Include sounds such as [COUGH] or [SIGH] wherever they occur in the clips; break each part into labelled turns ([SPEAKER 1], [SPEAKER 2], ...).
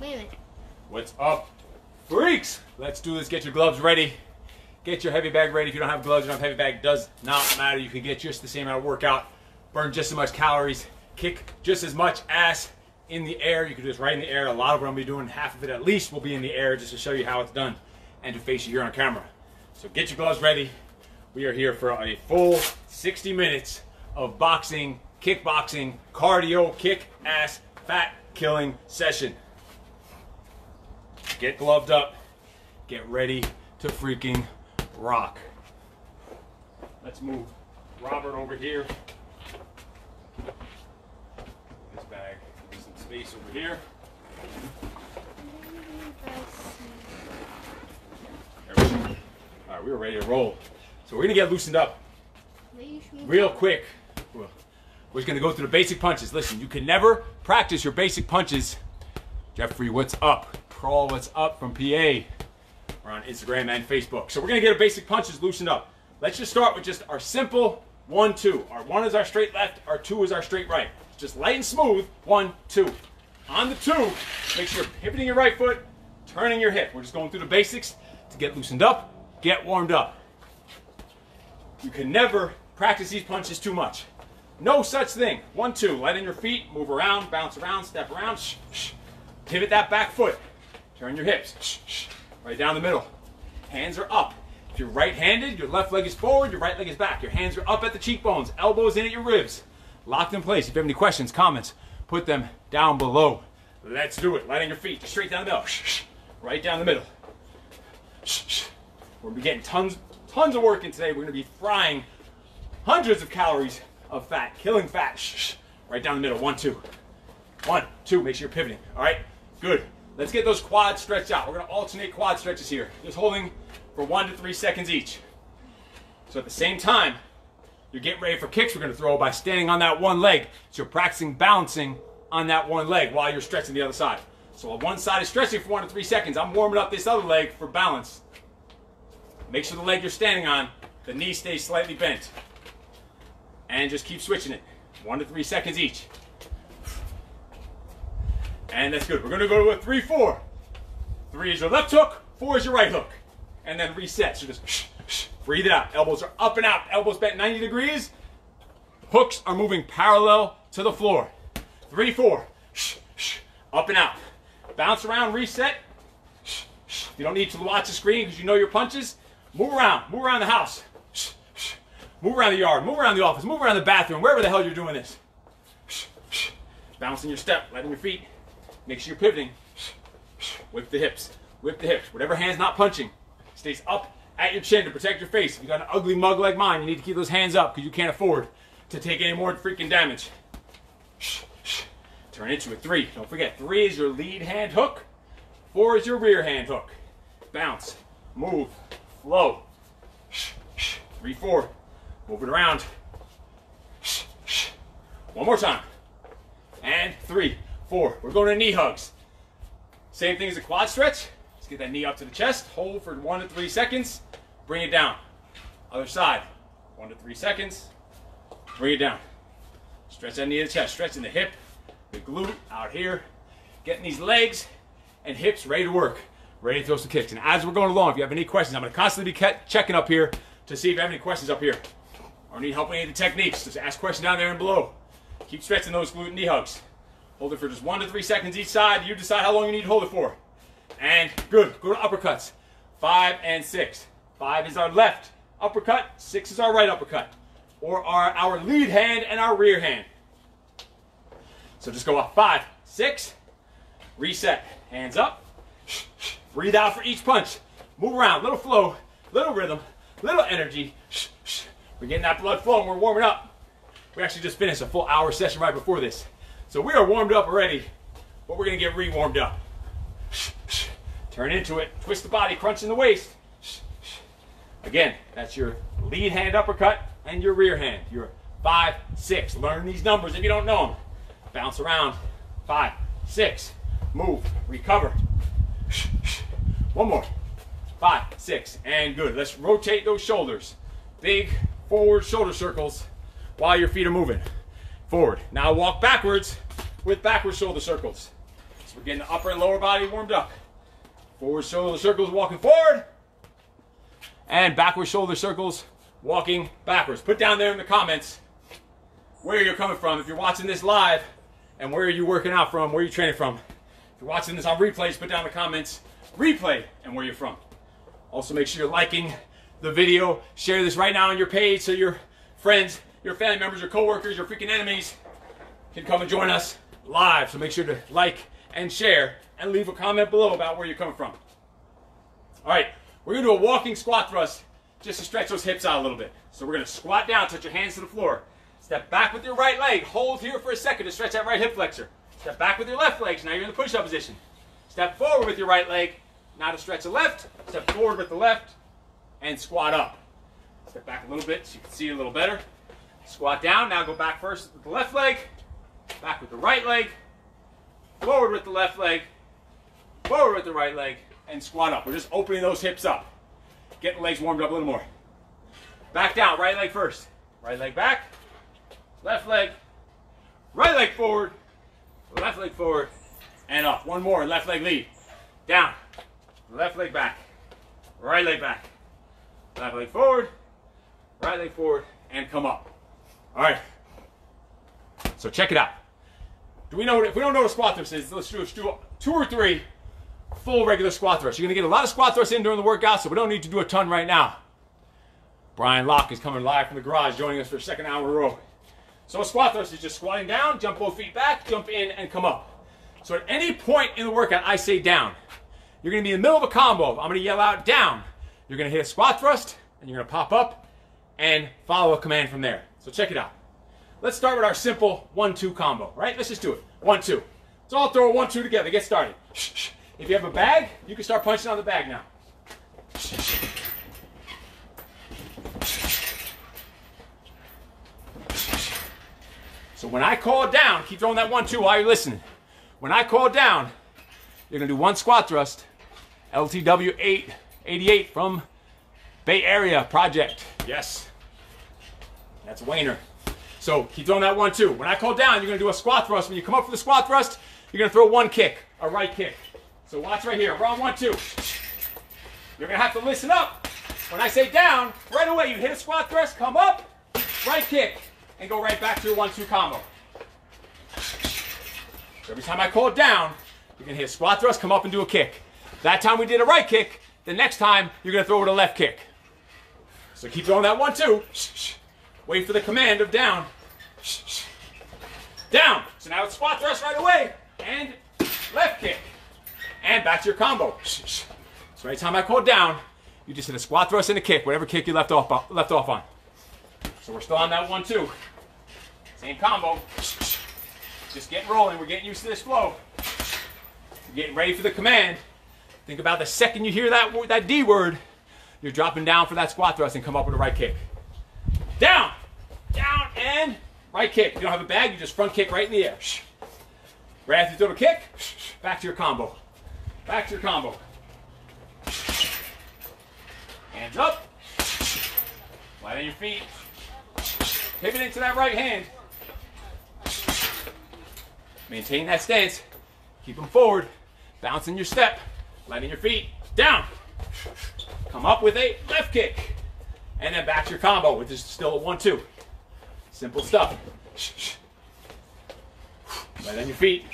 [SPEAKER 1] Wait a minute.
[SPEAKER 2] What's up, freaks? Let's do this. Get your gloves ready. Get your heavy bag ready. If you don't have gloves, you don't have heavy bag. Does not matter. You can get just the same amount of workout, burn just as much calories, kick just as much ass in the air. You can do this right in the air. A lot of what I'm gonna be doing, half of it at least, will be in the air just to show you how it's done and to face you here on camera. So get your gloves ready. We are here for a full 60 minutes of boxing, kickboxing, cardio, kick ass, fat killing session. Get gloved up. Get ready to freaking rock. Let's move Robert over here. This bag, me some space over here. We. All right, we are ready to roll. So we're gonna get loosened up real quick. We're just gonna go through the basic punches. Listen, you can never practice your basic punches. Jeffrey, what's up? Crawl, what's up from PA? We're on Instagram and Facebook. So we're gonna get our basic punches loosened up. Let's just start with just our simple one, two. Our one is our straight left, our two is our straight right. Just light and smooth, one, two. On the two, make sure you're pivoting your right foot, turning your hip. We're just going through the basics to get loosened up, get warmed up. You can never practice these punches too much. No such thing. One, two. Light in your feet, move around, bounce around, step around. Shh, shh. Pivot that back foot. Turn your hips. Right down the middle. Hands are up. If you're right-handed, your left leg is forward, your right leg is back. Your hands are up at the cheekbones, elbows in at your ribs. Locked in place. If you have any questions, comments, put them down below. Let's do it. Light on your feet. Straight down the middle. Right down the middle. We're be getting tons, tons of work in today. We're gonna be frying hundreds of calories of fat, killing fat. Right down the middle. One, two. One, two. Make sure you're pivoting. All right. Good. Let's get those quads stretched out. We're gonna alternate quad stretches here. Just holding for one to three seconds each. So at the same time, you're getting ready for kicks we're gonna throw by standing on that one leg. So you're practicing balancing on that one leg while you're stretching the other side. So on one side is stretching for one to three seconds. I'm warming up this other leg for balance. Make sure the leg you're standing on, the knee stays slightly bent. And just keep switching it. One to three seconds each. And that's good. We're gonna go to a three, four. Three is your left hook, four is your right hook. And then reset. So just shh, shh, breathe it out. Elbows are up and out. Elbows bent 90 degrees. Hooks are moving parallel to the floor. Three, four. Shh, shh, up and out. Bounce around, reset. Shh, shh. You don't need to watch the screen because you know your punches. Move around. Move around the house. Shh, shh. Move around the yard. Move around the office. Move around the bathroom. Wherever the hell you're doing this. Shh, shh. Bouncing your step. Letting your feet. Make sure you're pivoting. Whip the hips. Whip the hips. Whatever hand's not punching stays up at your chin to protect your face. If you got an ugly mug like mine, you need to keep those hands up because you can't afford to take any more freaking damage. Turn into a three. Don't forget, three is your lead hand hook. Four is your rear hand hook. Bounce, move, flow. Three, four. Move it around. One more time. And three, four. We're going to knee hugs. Same thing as a quad stretch. Let's get that knee up to the chest. Hold for one to three seconds. Bring it down. Other side. One to three seconds. Bring it down. Stretch that knee to the chest. Stretching the hip, the glute out here. Getting these legs and hips ready to work. Ready to throw some kicks. And as we're going along, if you have any questions, I'm going to constantly be checking up here to see if you have any questions up here. Or need help with any of the techniques. Just ask questions down there and below. Keep stretching those glute knee hugs. Hold it for just one to three seconds each side. You decide how long you need to hold it for. And good. Go to uppercuts. Five and six. Five is our left uppercut. Six is our right uppercut. Or our, our lead hand and our rear hand. So just go up. Five, six. Reset. Hands up. Breathe out for each punch. Move around. Little flow. Little rhythm. Little energy. We're getting that blood flowing. We're warming up. We actually just finished a full hour session right before this. So we are warmed up already, but we're to get re-warmed up. Turn into it. Twist the body, crunch in the waist. Again, that's your lead hand uppercut and your rear hand. Your five, six. Learn these numbers if you don't know them. Bounce around. Five, six. Move. Recover. One more. Five, six. And good. Let's rotate those shoulders. Big forward shoulder circles while your feet are moving. Forward. Now walk backwards with backward shoulder circles. So we're getting the upper and lower body warmed up. Forward shoulder circles walking forward. And backward shoulder circles walking backwards. Put down there in the comments where you're coming from. If you're watching this live, and where are you working out from? Where are you training from? If you're watching this on replay, just put down the comments replay and where you're from. Also, make sure you're liking the video. Share this right now on your page so your friends, your family members, your coworkers, your freaking enemies can come and join us live. So make sure to like and share and leave a comment below about where you're coming from. All right, we're gonna do a walking squat thrust just to stretch those hips out a little bit. So we're gonna squat down, touch your hands to the floor. Step back with your right leg. Hold here for a second to stretch that right hip flexor. Step back with your left leg. Now you're in the push-up position. Step forward with your right leg. Now to stretch the left. Step forward with the left and squat up. Step back a little bit so you can see a little better. Squat down. Now go back first with the left leg. Back with the right leg. Forward with the left leg. Forward with the right leg. And squat up. We're just opening those hips up. Getting the legs warmed up a little more. Back down. Right leg first. Right leg back left leg, right leg forward, left leg forward, and up. One more, left leg lead. Down, left leg back, right leg back, left leg forward, right leg forward, and come up. All right. So check it out. Do we know if we don't know what a squat thrust is? Let's do, let's do two or three full regular squat thrusts. You're gonna get a lot of squat thrusts in during the workout, so we don't need to do a ton right now. Brian Locke is coming live from the garage, joining us for a second hour row. So a squat thrust is just squatting down, jump both feet back, jump in, and come up. So at any point in the workout, I say down. You're gonna be in the middle of a combo. I'm gonna yell out down. You're gonna hit a squat thrust, and you're gonna pop up and follow a command from there. So check it out. Let's start with our simple one-two combo, right? Let's just do it. One-two. So I'll throw a one-two together. Get started. If you have a bag, you can start punching on the bag now. So when I call down, keep throwing that one, two while you're listening. When I call down, you're gonna do one squat thrust, LTW 888 from Bay Area Project. Yes, that's Wayner. So keep throwing that one, two. When I call down, you're gonna do a squat thrust. When you come up for the squat thrust, you're gonna throw one kick, a right kick. So watch right here, on one, two. You're gonna have to listen up. When I say down, right away you hit a squat thrust, come up, right kick and go right back to your one-two combo. So every time I call down, you're gonna hit a squat thrust, come up and do a kick. That time we did a right kick, the next time you're gonna throw it a left kick. So keep throwing that one-two. Wait for the command of down. Down. So now it's squat thrust right away, and left kick. And back to your combo. So every time I call down, you just hit a squat thrust and a kick, whatever kick you left off, left off on. So we're still on that one, two. Same combo. Just getting rolling. We're getting used to this flow. We're getting ready for the command. Think about the second you hear that, that D word, you're dropping down for that squat thrust and come up with a right kick. Down, down, and right kick. You don't have a bag, you just front kick right in the air. Right after you throw the kick, back to your combo. Back to your combo. Hands up. Light on your feet. Pivot into that right hand. Maintain that stance. Keep them forward. Bouncing your step. Letting your feet down. Come up with a left kick. And then back to your combo, which is still a one-two. Simple stuff. Light on your feet.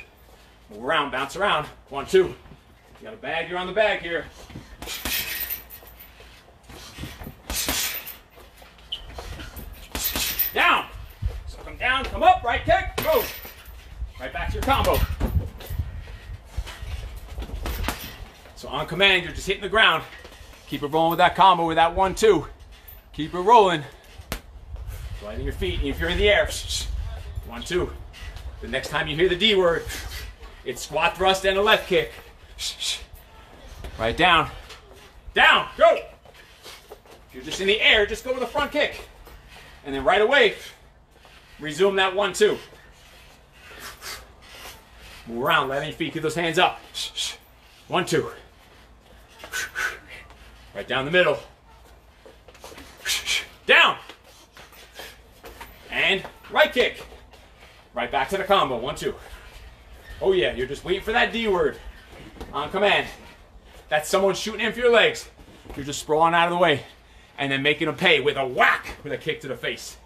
[SPEAKER 2] Move around, bounce around. One, two. You got a bag, you're on the bag here. Down. So come down, come up, right kick, go. Right back to your combo. So on command, you're just hitting the ground. Keep it rolling with that combo, with that one, two. Keep it rolling. Sliding your feet, and if you're in the air, one, two. The next time you hear the D word, it's squat thrust and a left kick. Right down. Down, go. If you're just in the air, just go with a front kick. And then right away, resume that one, two. Move around, letting your feet, keep those hands up. One, two. Right down the middle. Down. And right kick. Right back to the combo. One, two. Oh yeah, you're just waiting for that D word on command. That's someone shooting in for your legs. You're just sprawling out of the way and then making them pay with a whack with a kick to the face.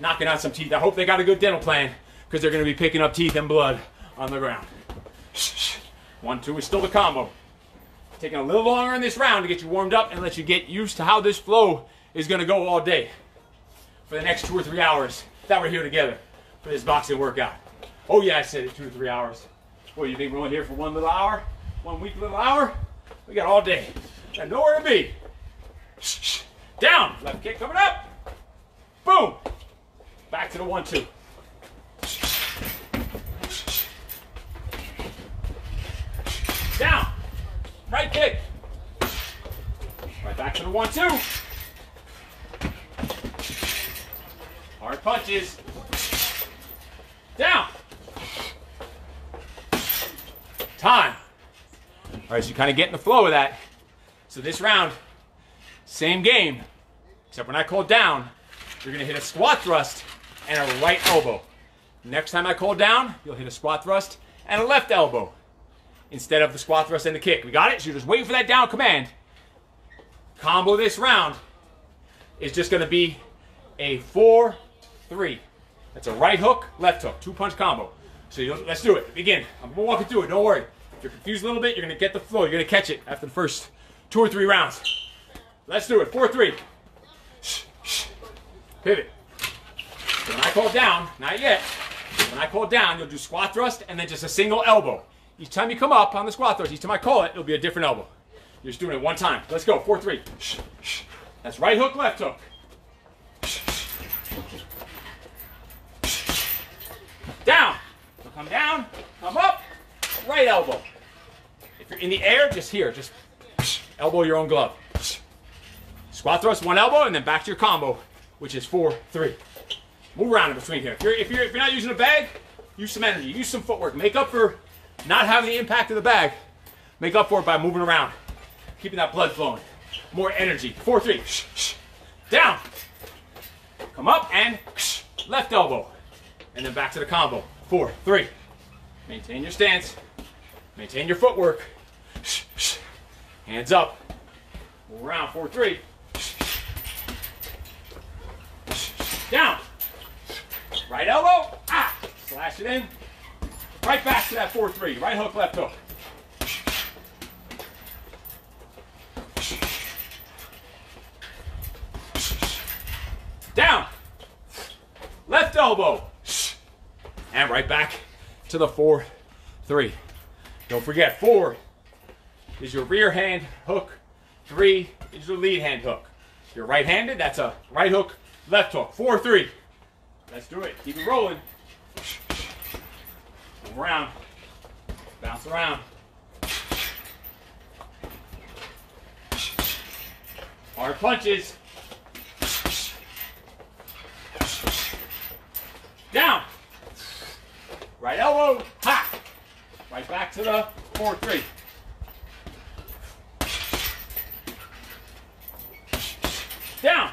[SPEAKER 2] Knocking out some teeth. I hope they got a good dental plan because they're going to be picking up teeth and blood on the ground. One, two is still the combo. Taking a little longer in this round to get you warmed up and let you get used to how this flow is going to go all day for the next two or three hours that we're here together for this boxing workout. Oh yeah, I said it two or three hours. Well, you think we're only here for one little hour? One week little hour? We got all day. Got nowhere to be. Down. Left kick coming up. Boom. Back to the one, two. Down. Right kick. Right back to the one, two. Hard punches. Down. Time. All right, so you kind of get in the flow of that. So this round, same game, except when I call down, you're gonna hit a squat thrust and a right elbow. Next time I call down, you'll hit a squat thrust and a left elbow instead of the squat thrust and the kick. We got it? So you're just waiting for that down command. Combo this round is just gonna be a four, three. That's a right hook, left hook, two punch combo. So you, let's do it. Begin. I'm gonna walk you through it. Don't worry. If you're confused a little bit, you're gonna get the flow. You're gonna catch it after the first two or three rounds. Let's do it. Four, three. Pivot. So when I call down, not yet. When I call down, you'll do squat thrust and then just a single elbow. Each time you come up on the squat thrust, each time I call it, it'll be a different elbow. You're just doing it one time. Let's go. Four, three. That's right hook, left hook. Down. So come down, come up, right elbow. If you're in the air, just here, just elbow your own glove. Squat thrust, one elbow, and then back to your combo, which is four, three. Move around in between here. If you're, if you're, if you're not using a bag, use some energy, use some footwork. Make up for not having the impact of the bag. Make up for it by moving around, keeping that blood flowing. More energy. Four, three. Down. Come up and left elbow. And then back to the combo. Four, three. Maintain your stance. Maintain your footwork. Hands up. Move around. Four, three. Down. Right elbow. Ah. Slash it in. Right back to that 4-3. Right hook, left hook. Down. Left elbow. And right back to the 4-3. Don't forget, 4 is your rear hand hook. 3 is your lead hand hook. If you're right-handed, that's a right hook, left hook. 4-3. Let's do it. Keep it rolling. Move around. Bounce around. Hard punches. Down. Right elbow. Ha. Right back to the 4-3. Down.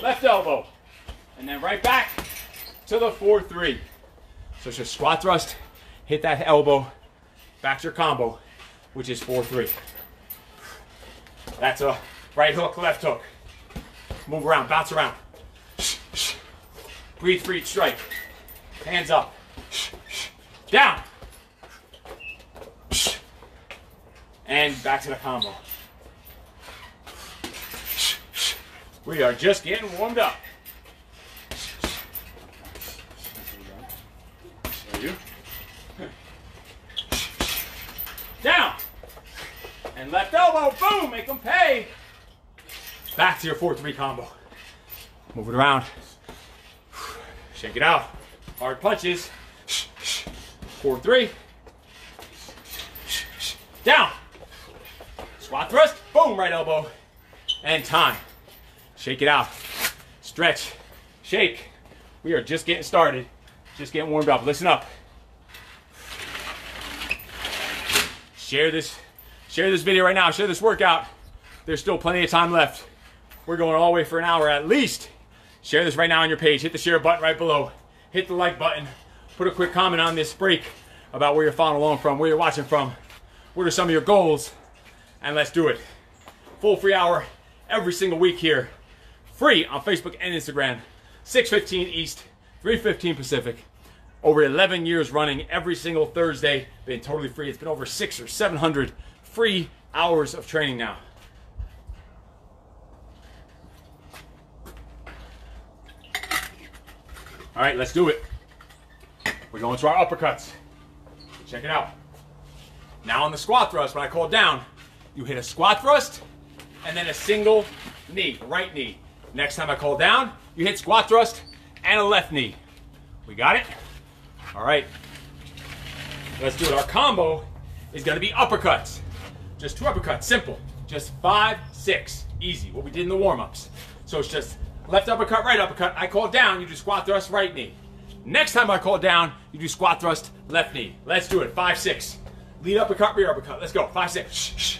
[SPEAKER 2] Left elbow. And then right back to the 4-3. So it's just squat thrust, hit that elbow, back to your combo, which is 4-3. That's a right hook, left hook. Move around, bounce around. Breathe for each strike. Hands up. Down. And back to the combo. We are just getting warmed up. Down. And left elbow, boom, make them pay. Back to your 4-3 combo. Move it around. Shake it out. Hard punches. 4-3. Down. Squat thrust, boom, right elbow. And time. Shake it out. Stretch. Shake. We are just getting started. Just getting warmed up. Listen up. Share this, share this video right now. Share this workout. There's still plenty of time left. We're going all the way for an hour at least. Share this right now on your page. Hit the share button right below. Hit the like button. put a quick comment on this break about where you're following along from, where you're watching from, what are some of your goals, and let's do it. Full free hour every single week here, free on Facebook and Instagram, 6:15 East, 3:15 Pacific. Over 11 years running every single Thursday, been totally free. It's been over six or 700 free hours of training now. All right, let's do it. We're going to our uppercuts. Check it out. Now on the squat thrust, when I call down, you hit a squat thrust and then a single knee, right knee. Next time I call down, you hit squat thrust and a left knee. We got it? All right. Let's do it. Our combo is going to be uppercuts. Just two uppercuts, simple. Just five, six, easy. What we did in the warm-ups. So it's just left uppercut, right uppercut. I call down, you do squat thrust, right knee. Next time I call down, you do squat thrust, left knee. Let's do it. Five, six. Lead uppercut, rear uppercut. Let's go. Five, six. Shh, shh.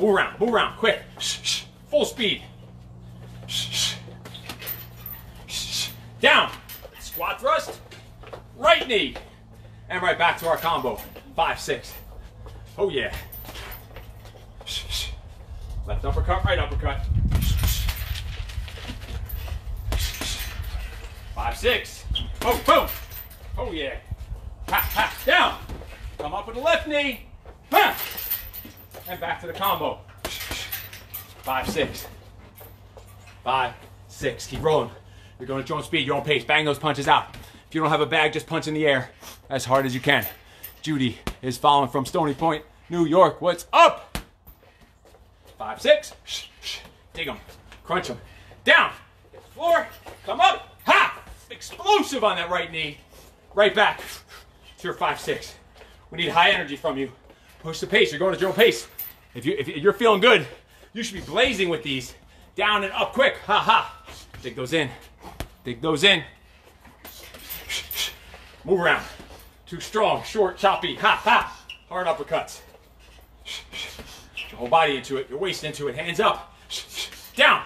[SPEAKER 2] Move around, move around, quick. Shh, shh. Full speed. Shh, shh. Down. Squat thrust, right knee. And right back to our combo. Five, six. Oh yeah. Left uppercut, right uppercut. Six. Oh, boom. Oh yeah. Ha, ha, down. Come up with the left knee. Ha. And back to the combo. Five, six. Five, six. Keep rolling. You're going at your own speed, your own pace. Bang those punches out. If you don't have a bag, just punch in the air as hard as you can. Judy is following from Stony Point, New York. What's up? Five, six. Shh, shh. Dig them. Crunch them. Down. Get the floor. Come up. Explosive on that right knee. Right back to your five, six. We need high energy from you. Push the pace. You're going at your own pace. If, you, if you're feeling good, you should be blazing with these. Down and up quick. Ha ha. Dig those in. Dig those in. Move around. Too strong, short, choppy. Ha ha. Hard uppercuts. Your whole body into it, your waist into it. Hands up. Down.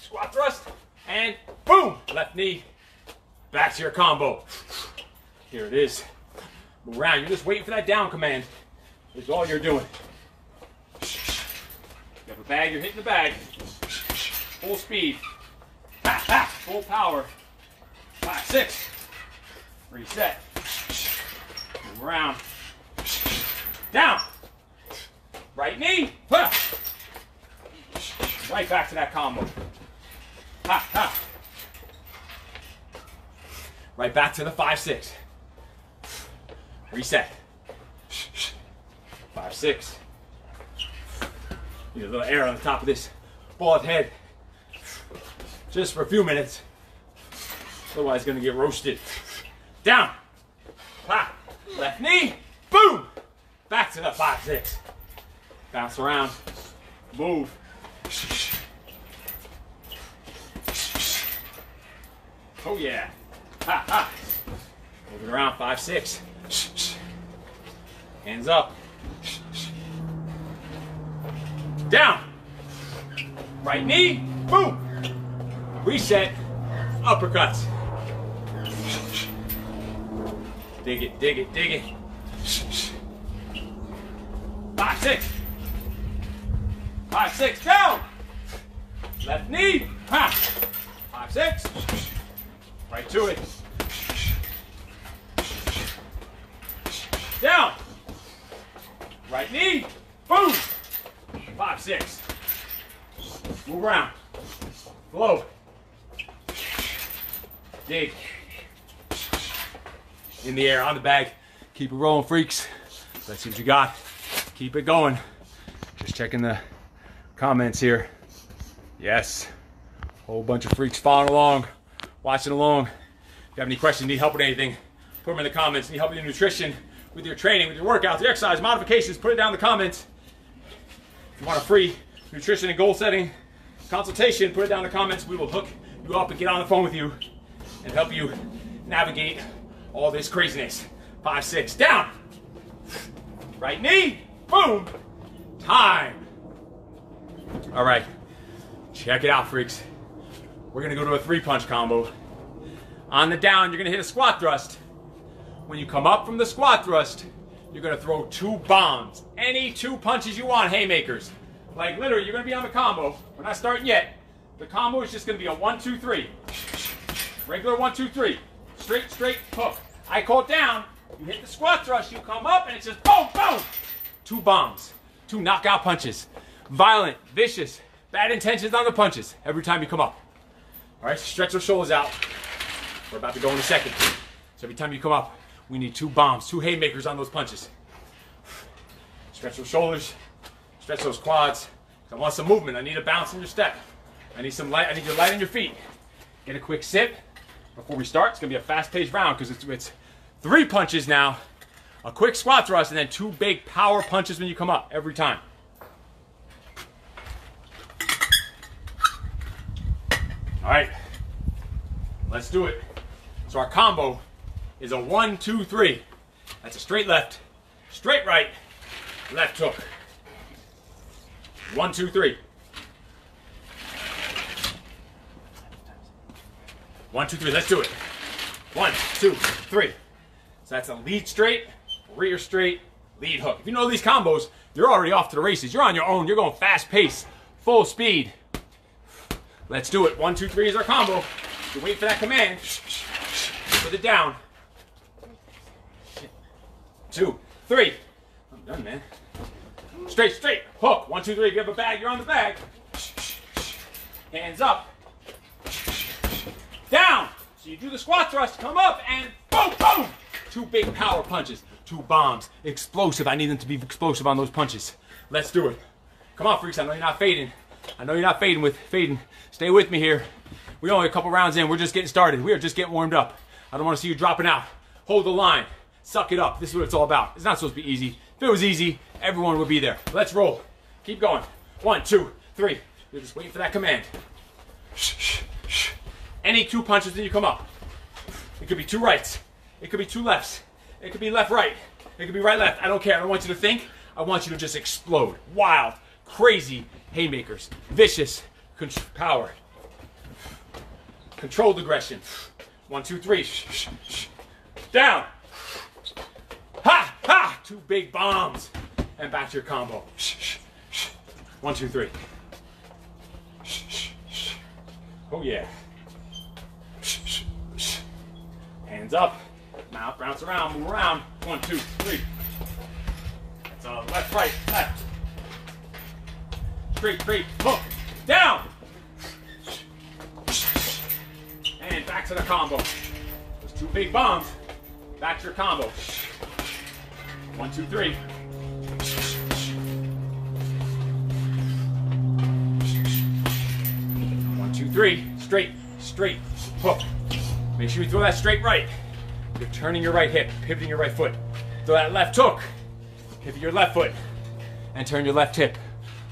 [SPEAKER 2] Squat thrust. And boom. Left knee. Back to your combo. Here it is. Around. You're just waiting for that down command. Is all you're doing. You have a bag, you're hitting the bag. Full speed. Ha, ha, full power. Five, six. Reset. Move around. Down. Right knee. Right back to that combo. Ha, ha. Right back to the five, six. Reset. Five, six. Need a little air on the top of this bald head. Just for a few minutes. Otherwise, gonna get roasted. Down. Ha. Left knee. Boom. Back to the five, six. Bounce around. Move. Oh yeah. Ha [LAUGHS] ha. Moving around, five, six. Hands up. Down. Right knee. Boom. Reset. Uppercuts. Dig it, dig it, dig it. Five, six. Five, six, down. Left knee. Ha. Five, six. Right to it. Down. Right knee. Boom. Five, six. Move around. Flow. Dig. In the air, on the bag. Keep it rolling, freaks. Let's see what you got. Keep it going. Just checking the comments here. Yes. Whole bunch of freaks following along, watching along. If you have any questions, need help with anything, put them in the comments. Need help with your nutrition, with your training, with your workouts, your exercise, modifications, put it down in the comments. If you want a free nutrition and goal setting consultation, put it down in the comments. We will hook you up and get on the phone with you and help you navigate all this craziness. Five, six, down. Right knee, boom, time. All right, check it out, freaks. We're gonna go to a three punch combo. On the down, you're gonna hit a squat thrust. when you come up from the squat thrust, you're gonna throw two bombs. Any two punches you want, haymakers. Like literally, you're gonna be on the combo. We're not starting yet. The combo is just gonna be a one, two, three. Regular one, two, three. Straight, straight, hook. I call down, you hit the squat thrust, you come up, and it's just boom, boom. Two bombs, two knockout punches. Violent, vicious, bad intentions on the punches every time you come up. All right, stretch those shoulders out. We're about to go in a second. So every time you come up, we need two bombs, two haymakers on those punches. Stretch those shoulders, stretch those quads. I want some movement. I need a bounce in your step. I need some light. I need your light on your feet. Get a quick sip before we start. It's gonna be a fast-paced round because it's, it's three punches now, a quick squat thrust, and then two big power punches when you come up every time. All right, let's do it. So our combo is a one, two, three. That's a straight left, straight right, left hook. One, two, three. One, two, three. Let's do it. One, two, three. So that's a lead straight, rear straight, lead hook. If you know these combos, you're already off to the races. You're on your own. You're going fast pace, full speed. Let's do it. One, two, three is our combo. You wait for that command. Put it down. Two, three. I'm done, man. Straight, straight. Hook. One, two, three. If you have a bag, you're on the bag. Hands up. Down. So you do the squat thrust, come up, and boom, boom. Two big power punches. Two bombs. Explosive. I need them to be explosive on those punches. Let's do it. Come on, freaks. I know you're not fading. I know you're not fading with fading. Stay with me here. We're only a couple rounds in. We're just getting started. We are just getting warmed up. I don't want to see you dropping out. Hold the line. Suck it up. This is what it's all about. It's not supposed to be easy. If it was easy, everyone would be there. Let's roll. Keep going. One, two, three. You're just waiting for that command. Any two punches then you come up. It could be two rights. It could be two lefts. It could be left right. It could be right left. I don't care. I don't want you to think. I want you to just explode. Wild, crazy haymakers. Vicious power. Controlled aggression. One, two, three. Down. Ha! Ha! Two big bombs. And back to your combo. Shh, shh, shh. One, two, three. Oh, yeah. Hands up. Mouth bounce around, move around. One, two, three. That's uh, left, right, left. Straight, straight, hook. Down. And back to the combo. Those two big bombs. Back to your combo. One, two, three. One, two, three. Straight, straight, hook. Make sure you throw that straight right. You're turning your right hip, pivoting your right foot. Throw that left hook. Pivot your left foot. And turn your left hip.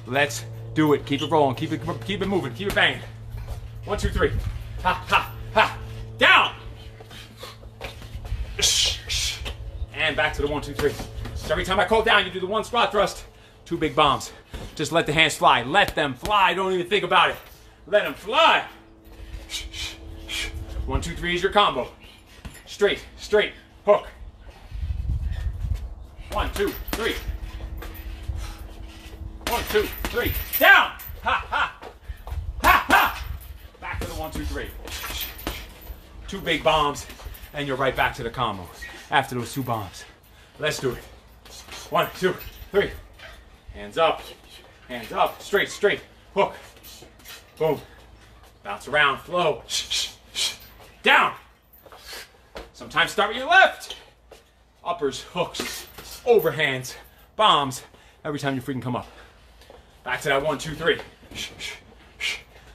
[SPEAKER 2] Let's do it. Keep it rolling. Keep it keep it moving. Keep it banging. One, two, three. Ha, ha, ha. Down. And back to the one, two, three. So every time I call down, you do the one squat thrust, two big bombs. Just let the hands fly. Let them fly. Don't even think about it. Let them fly. One, two, three is your combo. Straight, straight, hook. One, two, three. One, two, three. Down. Ha, ha. Ha, ha. Back to the one, two, three. Two big bombs, and you're right back to the combos after those two bombs. Let's do it. One, two, three. Hands up. Hands up. Straight, straight. Hook. Boom. Bounce around. Flow. Down. Sometimes start with your left. Uppers, hooks, overhands, bombs. Every time you freaking come up. Back to that one, two, three. If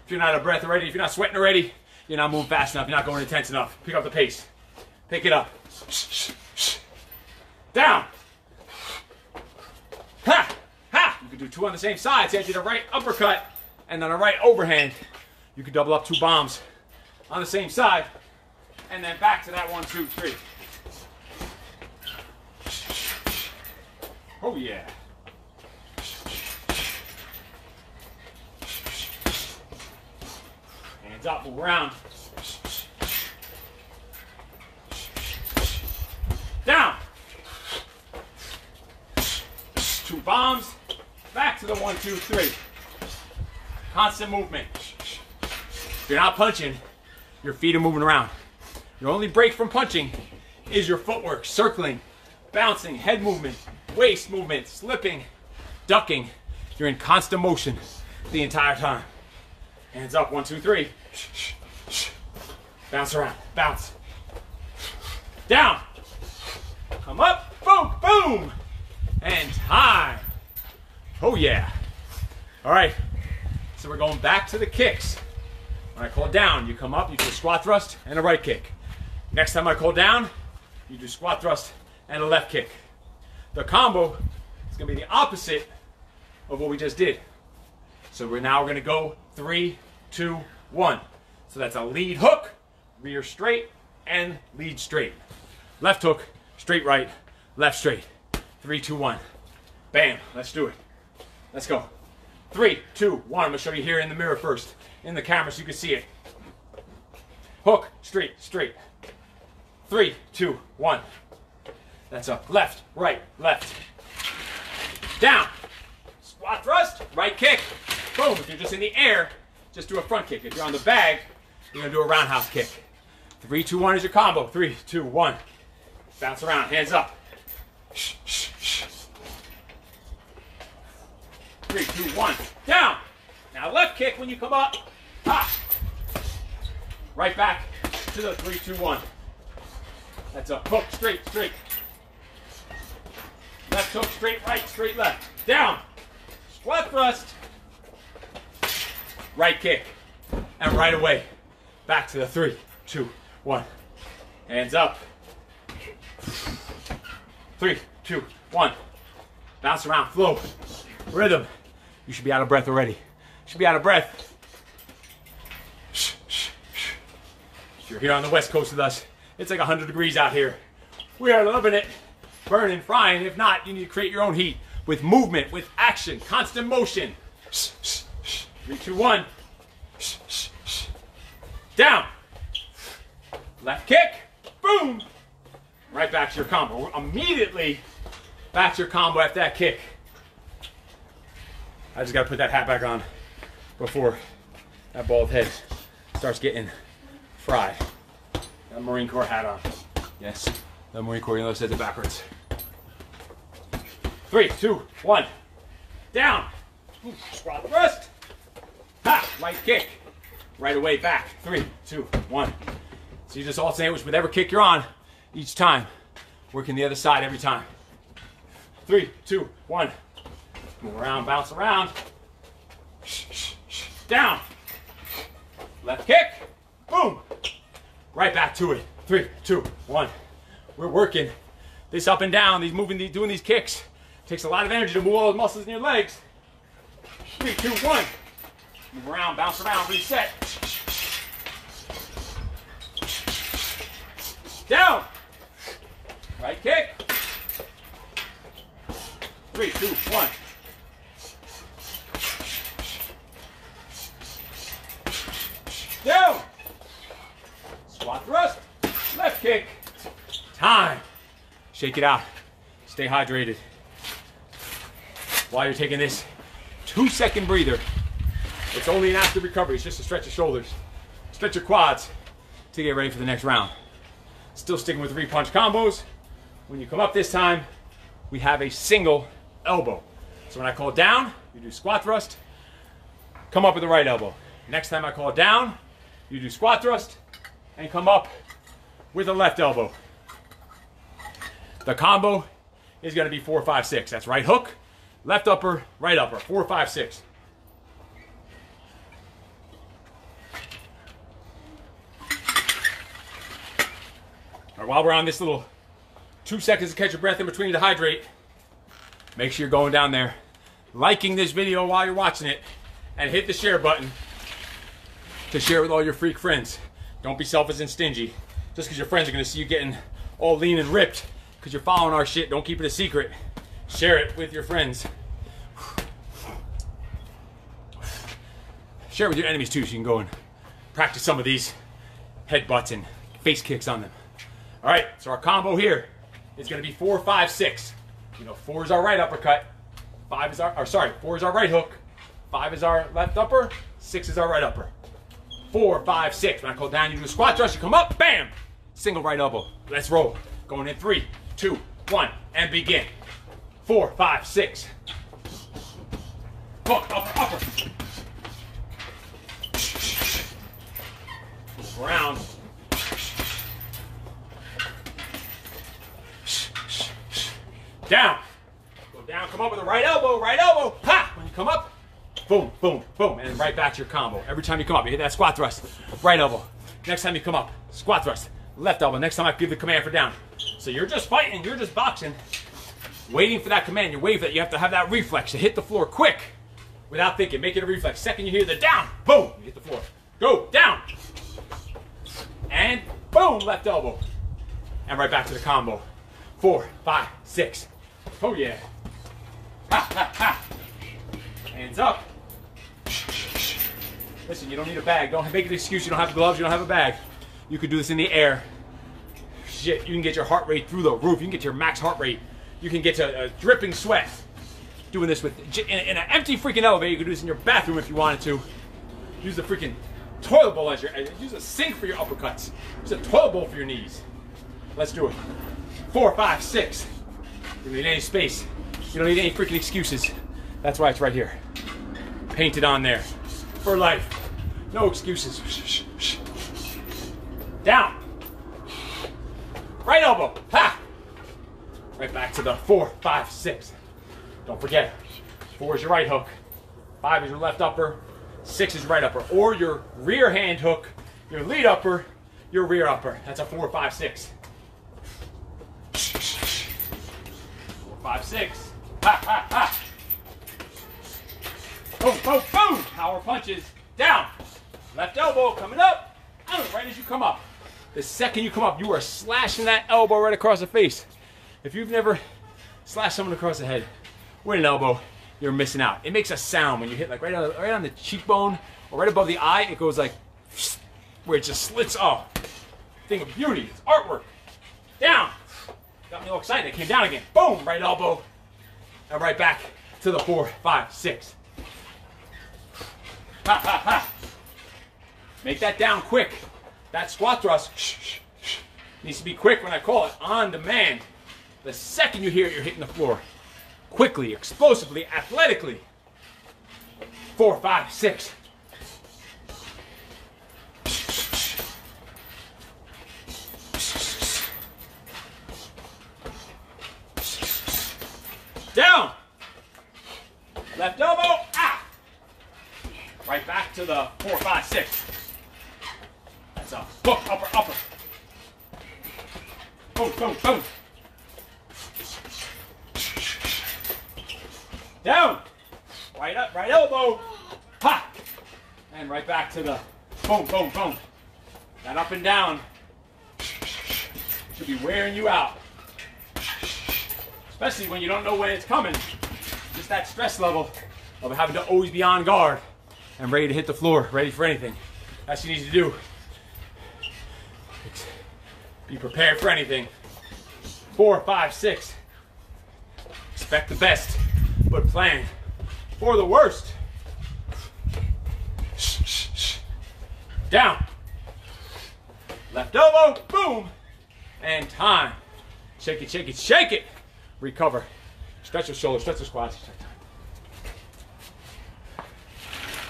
[SPEAKER 2] you're not out of breath already, if you're not sweating already, you're not moving fast enough, you're not going intense enough. Pick up the pace. Pick it up. Down. Ha! Ha! You can do two on the same side. So you did a right uppercut and then a right overhand. You can double up two bombs on the same side. And then back to that one, two, three. Oh yeah. Hands up, move around. Two bombs, back to the one, two, three. Constant movement. You're not punching, your feet are moving around. Your only break from punching is your footwork, circling, bouncing, head movement, waist movement, slipping, ducking. You're in constant motion the entire time. Hands up, one, two, three. Bounce around, bounce. Down. Come up, boom, boom. And time. Oh yeah. All right, so we're going back to the kicks. When I call down, you come up, you do a squat thrust and a right kick. Next time I call down, you do squat thrust and a left kick. The combo is gonna be the opposite of what we just did. So we're now gonna go three, two, one. So that's a lead hook, rear straight, and lead straight. Left hook, straight right, left straight. Three, two, one. Bam, let's do it. Let's go. Three, two, one. I'm gonna show you here in the mirror first, in the camera so you can see it. Hook, straight, straight. Three, two, one. That's up. Left, right, left. Down. Squat thrust, right kick. Boom. If you're just in the air, just do a front kick. If you're on the bag, you're gonna do a roundhouse kick. Three, two, one is your combo. Three, two, one. Bounce around, hands up. Three, two, one. Down. Now left kick when you come up. Ha. Right back to the three, two, one. That's a hook, straight, straight. Left hook, straight, right, straight, left. Down. Squat thrust. Right kick. And right away. Back to the three, two, one. Hands up. Three, two, one. Bounce around, flow, rhythm. You should be out of breath already. should be out of breath. If you're here on the west coast with us, it's like 100 degrees out here. We are loving it, burning, frying. If not, you need to create your own heat with movement, with action, constant motion. Three, two, one. Down. Left kick. Boom. Right back to your combo. Immediately back to your combo after that kick. I just got to put that hat back on before that bald head starts getting fried. That Marine Corps hat on. Yes, that Marine Corps, you know, says it backwards. Three, two, one. Down. Ooh, squat thrust. Ha! Right kick. Right away back. Three, two, one. So you just all sandwich with whatever kick you're on each time. Working the other side every time. Three, two, one. Move around, bounce around. Down. Left kick. Boom. Right back to it. Three, two, one. We're working this up and down, these moving, these, doing these kicks. Takes a lot of energy to move all those muscles in your legs. Three, two, one. Move around, bounce around, reset. Down. Right kick. Three, two, one. Down. Squat thrust. Left kick. Time. Shake it out. Stay hydrated. While you're taking this two second breather, it's only an active recovery. It's just to stretch your shoulders, stretch your quads to get ready for the next round. Still sticking with three punch combos. When you come up this time, we have a single elbow. So when I call down, you do squat thrust, come up with the right elbow. Next time I call down, you do squat thrust and come up with the left elbow. The combo is gonna be four, five, six. That's right hook, left upper, right upper, four, five, six. All right, while we're on this little two seconds to catch your breath in between to hydrate, make sure you're going down there, liking this video while you're watching it, and hit the share button to share with all your freak friends. Don't be selfish and stingy. Just because your friends are going to see you getting all lean and ripped because you're following our shit, don't keep it a secret. Share it with your friends. Share it with your enemies too so you can go and practice some of these headbutts and face kicks on them. All right, so our combo here is gonna be four, five, six. You know, four is our right uppercut, Five is our, or sorry, four is our right hook. Five is our left upper. Six is our right upper. Four, five, six. When I call down, you do a squat thrust. You come up, bam, single right elbow. Let's roll. Going in three, two, one, and begin. Four, five, six. Hook, upper, upper. Round. Down. Go down, come up with a right elbow, right elbow. Ha! When you come up, boom, boom, boom, and right back to your combo. Every time you come up, you hit that squat thrust, right elbow. Next time you come up, squat thrust, left elbow. Next time I give the command for down. So you're just fighting, you're just boxing, waiting for that command. Waiting for that. You have to have that reflex to hit the floor quick without thinking. Make it a reflex. Second you hear the down, boom, you hit the floor. Go, down. And boom, left elbow. And right back to the combo. Four, five, six. Oh yeah. Ha, ha, ha. Hands up. Listen, you don't need a bag. Don't make an excuse. You don't have gloves. You don't have a bag. You could do this in the air. Shit, you can get your heart rate through the roof. You can get your max heart rate. You can get to uh, dripping sweat. Doing this with in, in an empty freaking elevator. You could do this in your bathroom if you wanted to. Use the freaking toilet bowl as your. Use a sink for your uppercuts. Use a toilet bowl for your knees. Let's do it. Four, five, six. You don't need any space. You don't need any freaking excuses. That's why it's right here. Painted on there. For life. No excuses. Down. Right elbow. Ha! Right back to the four, five, six. Don't forget, four is your right hook. Five is your left upper. Six is right upper. Or your rear hand hook, your lead upper, your rear upper. That's a four, five, six. Five, six. Ha, ha, ha. Boom, boom, boom. Power punches. Down. Left elbow coming up. Right as you come up. The second you come up, you are slashing that elbow right across the face. If you've never slashed someone across the head with an elbow, you're missing out. It makes a sound when you hit like right on, right on the cheekbone or right above the eye. It goes like where it just slits off. Thing of beauty. It's artwork. Down. Got me all excited. It came down again. Boom. Right elbow. And right back to the four, five, six. Ha ha ha. Make that down quick. That squat thrust needs to be quick when I call it on demand. The second you hear it, you're hitting the floor. Quickly, explosively, athletically. Four, five, six. Down. Left elbow. Ah. Right back to the four, five, six. That's a hook, upper, upper. Boom, boom, boom. Down. Right up, right elbow. Ha. And right back to the boom, boom, boom. That up and down should be wearing you out. Especially when you don't know when it's coming. Just that stress level of having to always be on guard and ready to hit the floor, ready for anything. That's what you need to do. Be prepared for anything. Four, five, six. Expect the best, but plan for the worst. Down. Left elbow, boom, and time. Shake it, shake it, shake it. Recover. Stretch your shoulders, stretch the squats.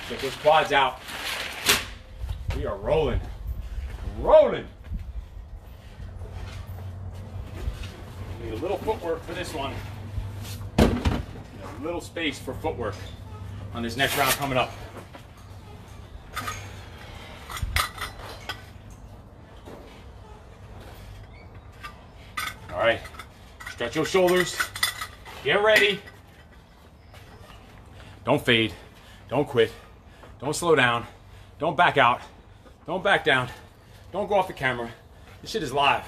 [SPEAKER 2] Get those quads out. We are rolling. Rolling. Need a little footwork for this one. A little space for footwork on this next round coming up. All right, stretch your shoulders. Get ready. Don't fade. Don't quit. Don't slow down. Don't back out. Don't back down. Don't go off the camera. This shit is live.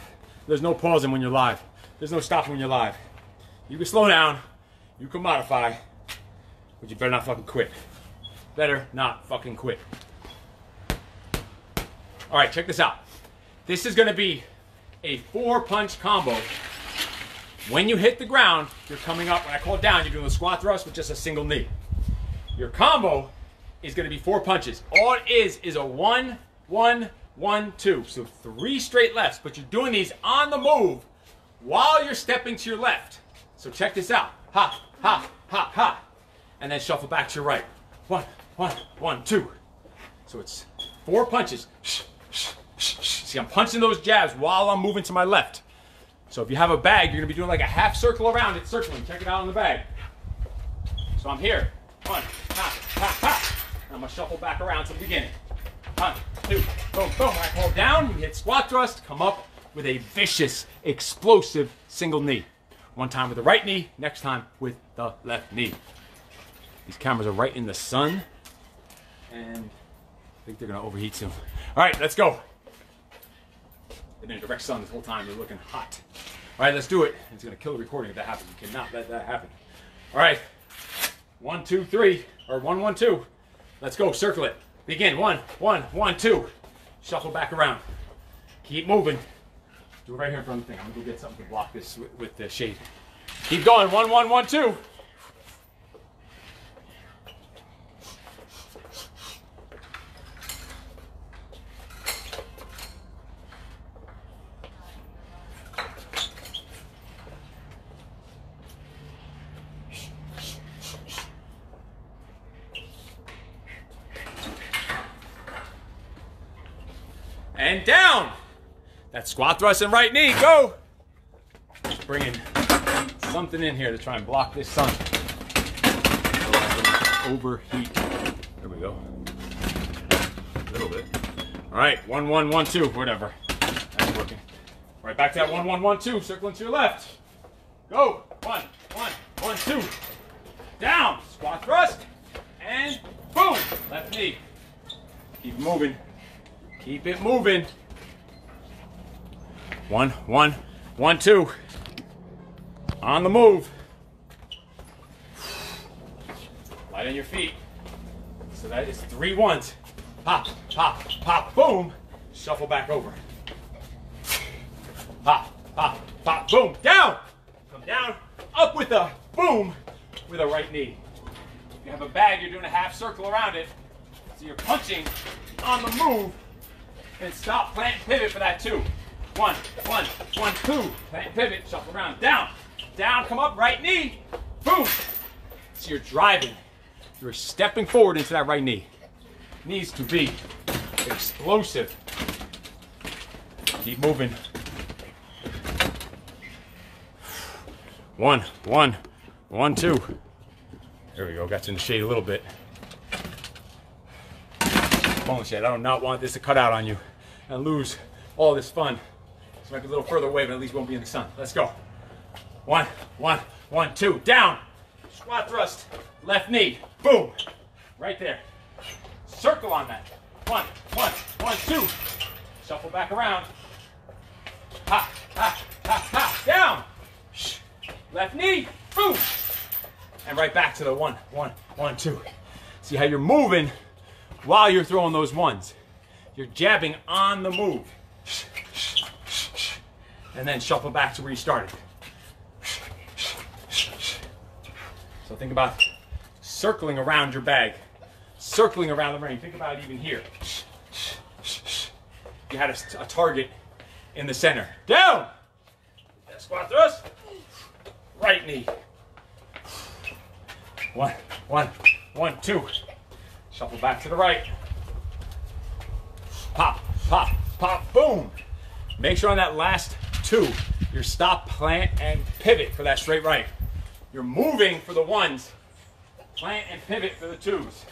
[SPEAKER 2] There's no pausing when you're live. There's no stopping when you're live. You can slow down. You can modify. But you better not fucking quit. Better not fucking quit. All right, check this out. This is gonna be a four punch combo When you hit the ground, you're coming up. When I call down, you're doing a squat thrust with just a single knee. Your combo is going to be four punches. All it is is a one, one, one, two. So three straight lefts, but you're doing these on the move while you're stepping to your left. So check this out. Ha, ha, ha, ha. And then shuffle back to your right. One, one, one, two. So it's four punches. See, I'm punching those jabs while I'm moving to my left. So if you have a bag, you're gonna be doing like a half circle around it, circling. Check it out on the bag. So I'm here. One, ha, ha, ha. And I'm gonna shuffle back around to the beginning. One, two, boom, boom. I hold down, you hit squat thrust, come up with a vicious, explosive single knee. One time with the right knee, next time with the left knee. These cameras are right in the sun, and I think they're gonna overheat soon. All right, let's go. Been in direct sun this whole time, they're looking hot. All right, let's do it. It's gonna kill the recording if that happens. You cannot let that happen. All right, one, two, three, or one, one, two. Let's go, circle it. Begin, one, one, one, two. Shuffle back around. Keep moving. Do it right here in front of the thing. I'm gonna go get something to block this with, with the shade. Keep going, one, one, one, two. and down. That squat thrust and right knee, go. Just bringing something in here to try and block this sun. Overheat. There we go. A little bit. All right, one, one, one, two, whatever. That's working. Right back to that one, one, one, two, circling to your left. Go. One, one, one, two. Down. Squat thrust. And boom. Left knee. Keep moving. Keep it moving. One, one, one, two. On the move. Light on your feet. So that is three ones. Pop, pop, pop, boom. Shuffle back over. Pop, pop, pop, boom. Down. Come down. Up with a boom with a right knee. If you have a bag, you're doing a half circle around it. So you're punching on the move and stop, plant, pivot for that two. One, one, one, two. Pivot, shuffle around, down, down, come up, right knee, boom. So you're driving. You're stepping forward into that right knee. Needs to be explosive. Keep moving. One, one, one, two. There we go, got you in the shade a little bit. Holy shit, I do not want this to cut out on you and lose all this fun. This might be a little further away, but at least won't be in the sun. Let's go. One, one, one, two. Down. Squat thrust. Left knee. Boom. Right there. Circle on that. One, one, one, two. Shuffle back around. Ha, ha, ha, ha. Down. Left knee. Boom. And right back to the one, one, one, two. See how you're moving while you're throwing those ones. You're jabbing on the move. And then shuffle back to where you started. So think about circling around your bag, circling around the ring. Think about it even here. You had a, a target in the center. Down! Squat thrust. Right knee. One, one, one, two. Shuffle back to the right pop, pop, pop, boom. Make sure on that last two, you're stop, plant, and pivot for that straight right. You're moving for the ones, plant and pivot for the twos.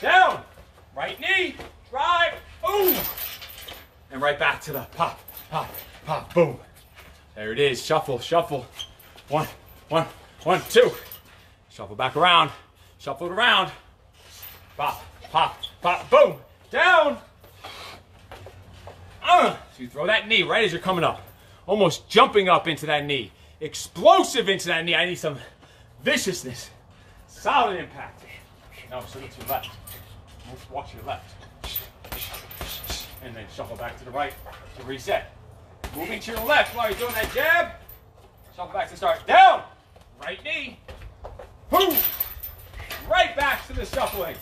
[SPEAKER 2] Down, right knee, drive, boom. And right back to the pop, pop, pop, boom. There it is, shuffle, shuffle. One, one, one, two. Shuffle back around, shuffle it around. Pop, pop, pop, boom, down. Uh, so you throw that knee right as you're coming up, almost jumping up into that knee, explosive into that knee. I need some viciousness, solid impact. Now circle to your left, to your left, and then shuffle back to the right to reset. Moving to your left while you're doing that jab. Shuffle back to start. Down. Right knee. Boom. Right back to the shuffling.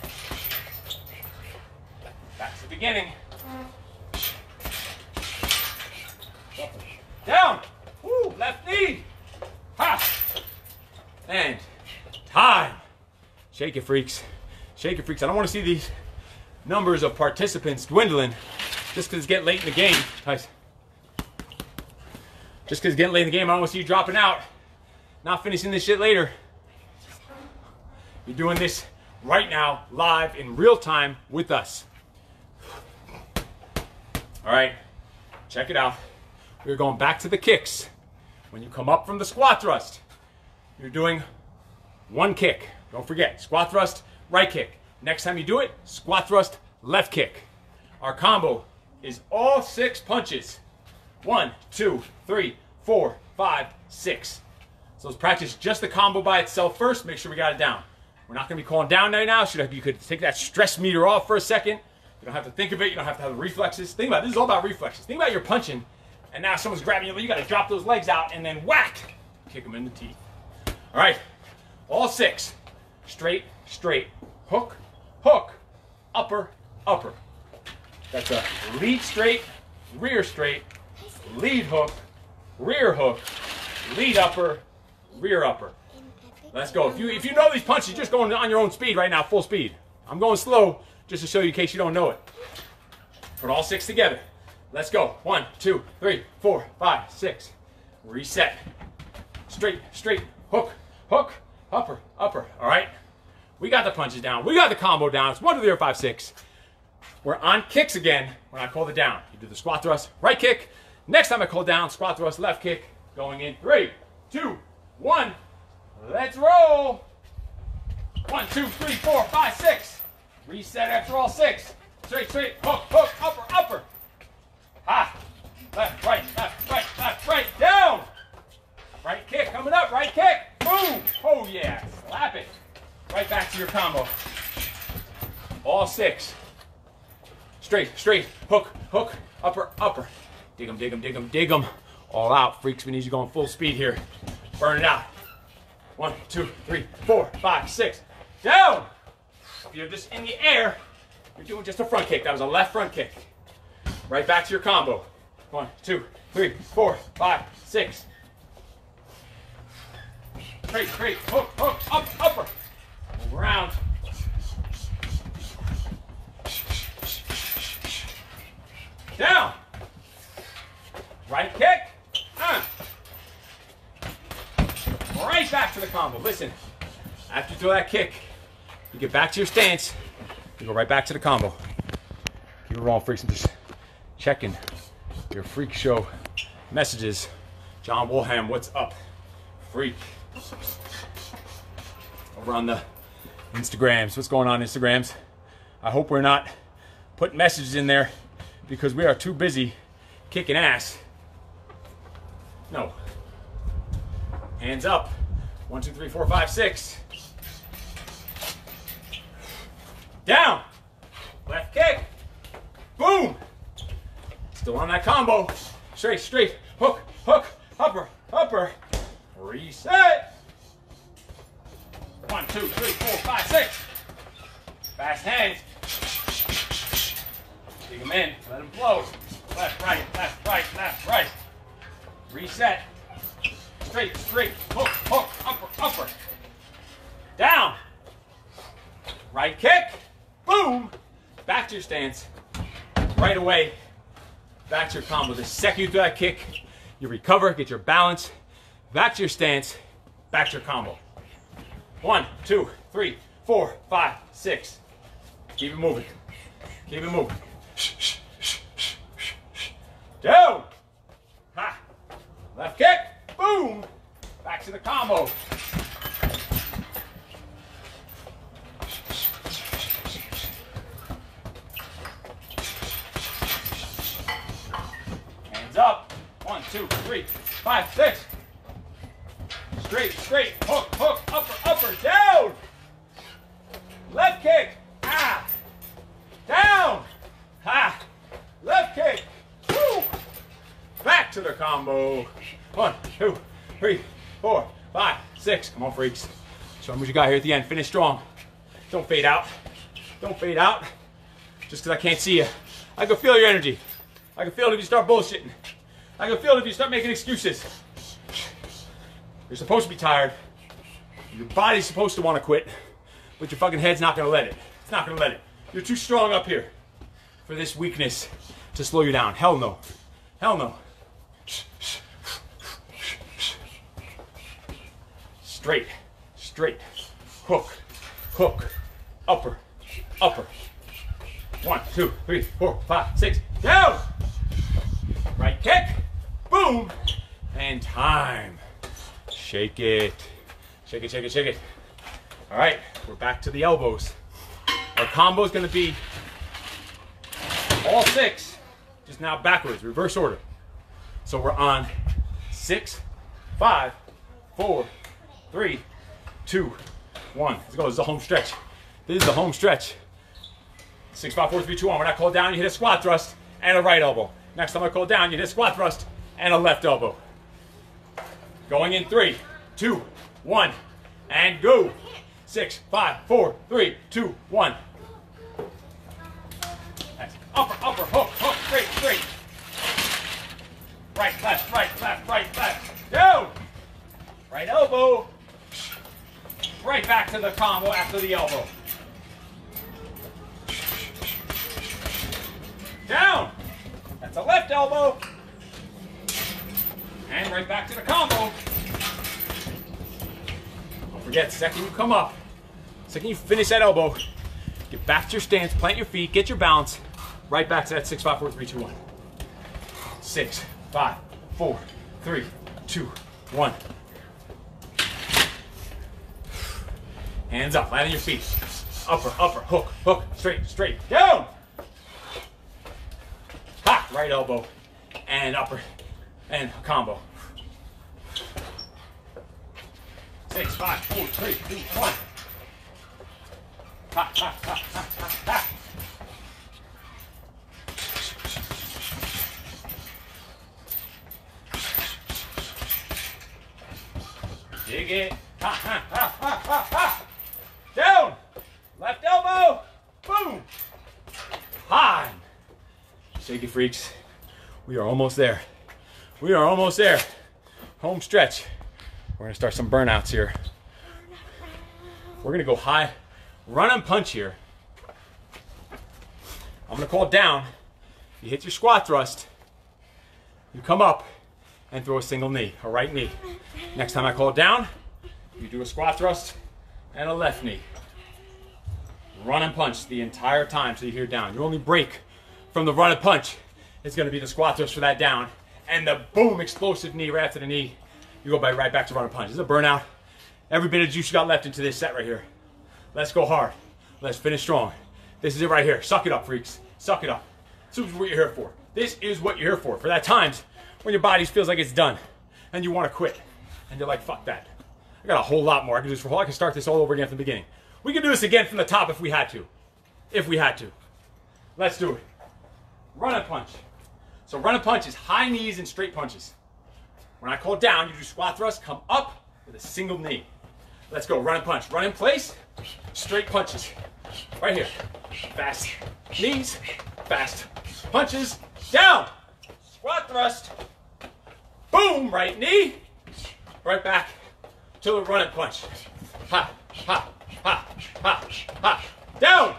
[SPEAKER 2] Back to the beginning. Down. Woo. Left knee. Ha. And time. Shake it, freaks. Shake it, freaks. I don't want to see these numbers of participants dwindling just because it's getting late in the game. Guys, just because it's getting late in the game, I don't want to see you dropping out, not finishing this shit later. You're doing this right now, live, in real time with us. All right, check it out. We're going back to the kicks. When you come up from the squat thrust, you're doing one kick. Don't forget, squat thrust, right kick. Next time you do it, squat thrust, left kick. Our combo is all six punches. One, two, three, four, five, six. So let's practice just the combo by itself first. Make sure we got it down. We're not going to be calling down right now. Should you could take that stress meter off for a second. You don't have to think of it. You don't have to have the reflexes. Think about it. This is all about reflexes. Think about your punching, and now someone's grabbing you. You got to drop those legs out and then whack, kick them in the teeth. All right, all six. Straight, straight, hook, hook, upper, upper. That's a lead straight, rear straight, lead hook, rear hook, lead upper, rear upper. Let's go. If you if you know these punches, just going on your own speed right now, full speed. I'm going slow just to show you in case you don't know it. Put all six together. Let's go. One, two, three, four, five, six. Reset. Straight, straight, hook, hook, upper, upper. All right. We got the punches down. We got the combo down. It's one, two, three, five, six. We're on kicks again when I call the down. You do the squat thrust, right kick. Next time I call down, squat thrust, left kick. Going in three, two, one. Let's roll. One, two, three, four, five, six. Reset after all six. Straight, straight, hook, hook, upper, upper. Ha. Left, right, left, right, left, right, down. Right kick coming up, right kick. Boom. Oh yeah, slap it. Right back to your combo. All six. Straight, straight, hook, hook, upper, upper. Dig them, dig them, Dig 'em, dig 'em, dig 'em, dig 'em. All out, freaks. We need you going full speed here. Burn it out. One, two, three, four, five, six. Down. If you're just in the air, you're doing just a front kick. That was a left front kick. Right back to your combo. One, two, three, four, five, six. Straight, straight, hook, hook, up, upper. Move around. Down. Right kick. Uh. Right back to the combo. Listen, after you throw that kick, you get back to your stance, you go right back to the combo. Keep it rolling, freaks. Checking your freak show messages. John Woolham, what's up? Freak. Over on the Instagrams. What's going on, Instagrams? I hope we're not putting messages in there because we are too busy kicking ass. No. Hands up. One, two, three, four, five, six. Down. Left kick. Boom. Still on that combo. Straight, straight. Hook, hook, upper, upper. Reset. One, two, three, four, five, six. Fast hands. Dig them in. Let them flow. Left, right, left, right, left, right. Reset. Straight, straight. Hook, hook, upper, upper. Down. Right kick. Boom. Back to your stance. Right away. Back to your combo. The second you do that kick, you recover, get your balance. Back to your stance. Back to your combo. One, two, three, four, five, six. Keep it moving. Keep it moving. Down. Ha. Left kick. Boom. Back to the combo. Hands up. One, two, three, five, six. Straight, straight, hook, hook, upper, upper, down. Left kick. Ah. Down. Ha. Left kick. Woo. Back to the combo. One, two, three, four, five, six. Come on, freaks. Show them what you got here at the end. Finish strong. Don't fade out. Don't fade out. Just because I can't see you. I can feel your energy. I can feel it if you start bullshitting. I can feel it if you start making excuses. You're supposed to be tired. Your body's supposed to want to quit, but your fucking head's not gonna let it. It's not gonna let it. You're too strong up here for this weakness to slow you down. Hell no. Hell no. Straight, straight. Hook, hook, upper, upper. One, two, three, four, five, six. Down! Right kick. And time. Shake it. Shake it, shake it, shake it. All right, we're back to the elbows. Our combo is going to be all six, just now backwards, reverse order. So we're on six, five, four, three, two, one. Let's go. This is the home stretch. This is the home stretch. Six, five, four, three, two, one. When I call down, you hit a squat thrust and a right elbow. Next time I call down, you hit a squat thrust and a left elbow. Going in three, two, one, and go. Six, five, four, three, two, one. Nice. Upper, upper, hook, hook, straight, straight. Right, left, right, left, right, left. Down. Right elbow. Right back to the combo after the elbow. Down. That's a left elbow. And right back to the combo. Don't forget, second you come up, second you finish that elbow, get back to your stance, plant your feet, get your balance, right back to that six, five, four, three, two, one. Six, five, four, three, two, one. Hands up, land on your feet. Upper, upper, hook, hook, straight, straight, down. Ha, right elbow, and upper, and combo. Six, five, four, three, two, one. Ha, ha, ha, ha, ha, ha. Dig it. Ha, ha, ha, ha, ha, ha. Down. Left elbow. Boom. High. Shake it, freaks. We are almost there. We are almost there. Home stretch. We're gonna start some burnouts here. We're gonna go high, run and punch here. I'm gonna call it down. You hit your squat thrust. You come up and throw a single knee, a right knee. Next time I call it down, you do a squat thrust and a left knee. Run and punch the entire time so you hear down. Your only break from the run and punch is gonna be the squat thrust for that down and the boom explosive knee right after the knee. You go right back to run and punch. This is a burnout. Every bit of juice you got left into this set right here. Let's go hard. Let's finish strong. This is it right here. Suck it up, freaks. Suck it up. This is what you're here for. This is what you're here for. For that times when your body feels like it's done and you want to quit. And you're like, fuck that. I got a whole lot more. I can do this for whole. I can start this all over again from the beginning. We can do this again from the top if we had to. If we had to. Let's do it. Run and punch. So run and punch is high knees and straight punches. When I call down, you do squat thrust, come up with a single knee. Let's go, run and punch. Run in place, straight punches. Right here. Fast knees, fast punches, down. Squat thrust. Boom, right knee. Right back to the run and punch. Ha, ha, ha, ha, ha. Down.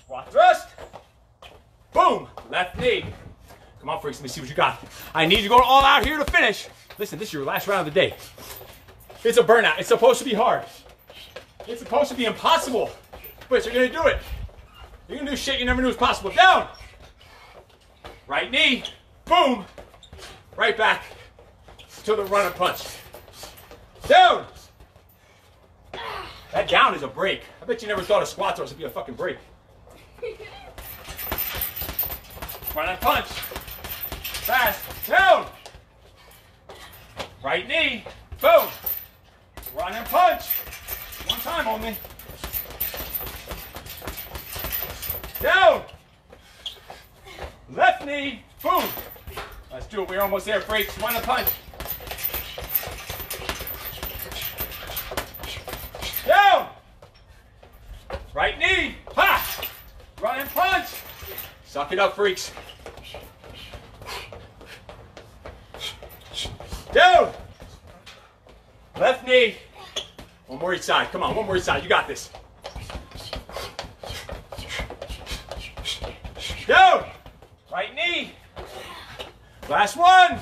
[SPEAKER 2] Squat thrust. Boom, left knee. Come on, freaks, let me see what you got. I need you going all out here to finish. Listen, this is your last round of the day. It's a burnout. It's supposed to be hard. It's supposed to be impossible, but you're gonna do it. You're gonna do shit you never knew was possible. Down. Right knee. Boom. Right back to the runner punch. Down. That down is a break. I bet you never thought a squat thrust would be a fucking break. [LAUGHS] Run and punch. Fast. Down. Right knee. Boom. Run and punch. One time only. Down. Left knee. Boom. Let's do it. We're almost there, Freaks. One a punch. Down. Right knee. Ha. Run and punch. Suck it up, Freaks. Down. Left knee. One more each side. Come on, one more each side. You got this. Down. Right knee. Last one.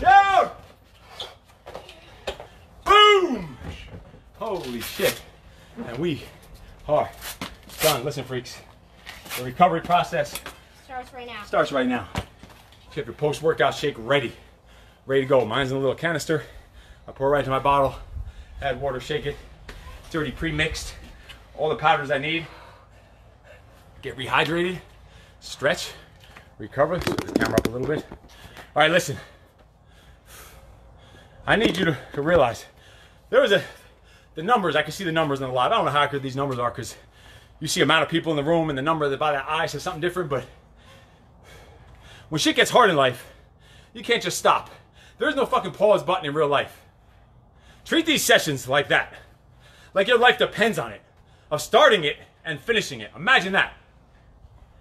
[SPEAKER 2] Down. Boom. Holy shit. And we are done. Listen, freaks. The recovery process
[SPEAKER 1] Starts right now.
[SPEAKER 2] starts right now. Have your post-workout shake ready. Ready to go. Mine's in a little canister. I pour it right into my bottle. Add water, shake it. It's already pre-mixed. All the powders I need. Get rehydrated, stretch, recover. Put camera up a little bit. All right, listen. I need you to, to realize there was a the numbers. I can see the numbers in the live. I don't know how accurate these numbers are because you see amount of people in the room and the number that by the eye says something different. But when shit gets hard in life, you can't just stop. There's no fucking pause button in real life. Treat these sessions like that, like your life depends on it, of starting it and finishing it. Imagine that.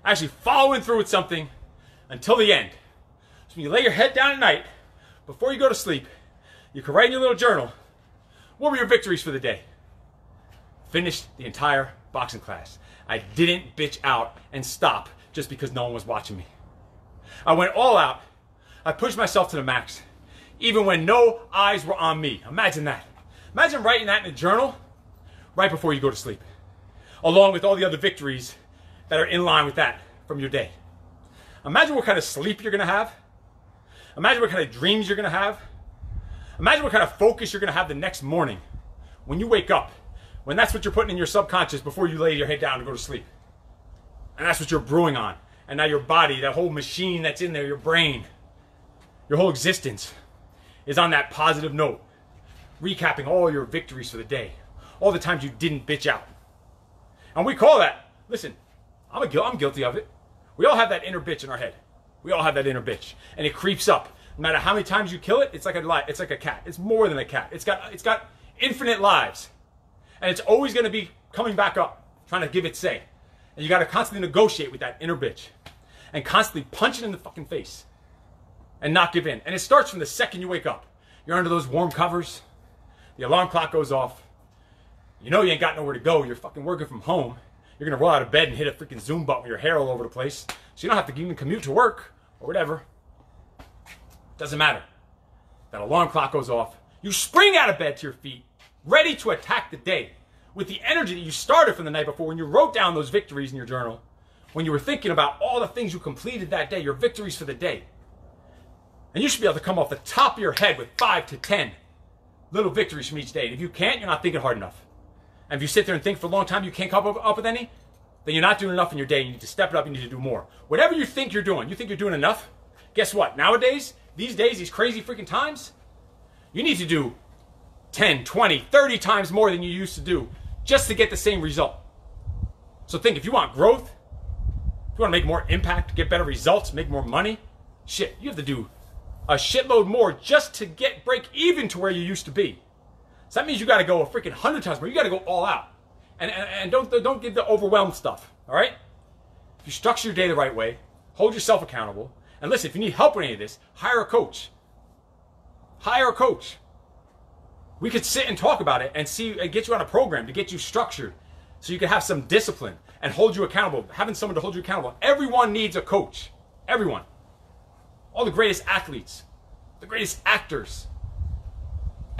[SPEAKER 2] Actually following through with something until the end. So when you lay your head down at night, before you go to sleep, you can write in your little journal, what were your victories for the day? Finished the entire boxing class. I didn't bitch out and stop just because no one was watching me. I went all out. I pushed myself to the max, even when no eyes were on me. Imagine that. Imagine writing that in a journal right before you go to sleep, along with all the other victories that are in line with that from your day. Imagine what kind of sleep you're going to have. Imagine what kind of dreams you're going to have. Imagine what kind of focus you're going to have the next morning when you wake up, when that's what you're putting in your subconscious before you lay your head down to go to sleep. And that's what you're brewing on. And now your body, that whole machine that's in there, your brain, your whole existence is on that positive note, recapping all your victories for the day, all the times you didn't bitch out. And we call that, listen, I'm, a, I'm guilty of it. We all have that inner bitch in our head. We all have that inner bitch. And it creeps up. No matter how many times you kill it, it's like a li- it's like a cat. It's more than a cat. It's got it's got infinite lives. And it's always going to be coming back up, trying to give it say. And you got to constantly negotiate with that inner bitch and constantly punch it in the fucking face and not give in. And it starts from the second you wake up. You're under those warm covers. The alarm clock goes off. You know you ain't got nowhere to go. You're fucking working from home. You're gonna roll out of bed and hit a freaking Zoom button with your hair all over the place. So you don't have to even commute to work or whatever. Doesn't matter. That alarm clock goes off. You spring out of bed to your feet, ready to attack the day with the energy that you started from the night before when you wrote down those victories in your journal, when you were thinking about all the things you completed that day, your victories for the day. And you should be able to come off the top of your head with five to ten little victories from each day. And if you can't, you're not thinking hard enough. And if you sit there and think for a long time you can't come up, with any, then you're not doing enough in your day. You need to step it up. You need to do more. Whatever you think you're doing, you think you're doing enough. Guess what? Nowadays, these days, these crazy freaking times, you need to do 10, 20, 30 times more than you used to do just to get the same result. So think if you want growth, you want to make more impact, get better results, make more money, shit, you have to do a shitload more just to get break even to where you used to be. So that means you got to go a freaking hundred times more. You got to go all out, and, and and don't don't get the overwhelmed stuff. All right. If you structure your day the right way, hold yourself accountable, and listen. If you need help with any of this, hire a coach. Hire a coach. We could sit and talk about it and see and get you on a program to get you structured, so you can have some discipline and hold you accountable. Having someone to hold you accountable. Everyone needs a coach. Everyone. All the greatest athletes, the greatest actors,